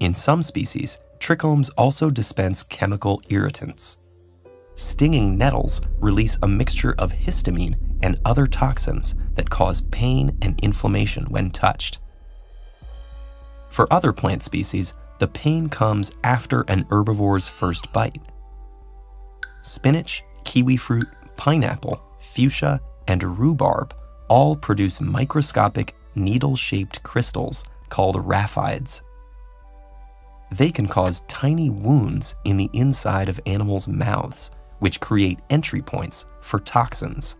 In some species, trichomes also dispense chemical irritants. Stinging nettles release a mixture of histamine and other toxins that cause pain and inflammation when touched. For other plant species, the pain comes after an herbivore's first bite. Spinach, kiwi fruit, pineapple, fuchsia, and rhubarb all produce microscopic needle-shaped crystals called raphides. They can cause tiny wounds in the inside of animals' mouths, which create entry points for toxins.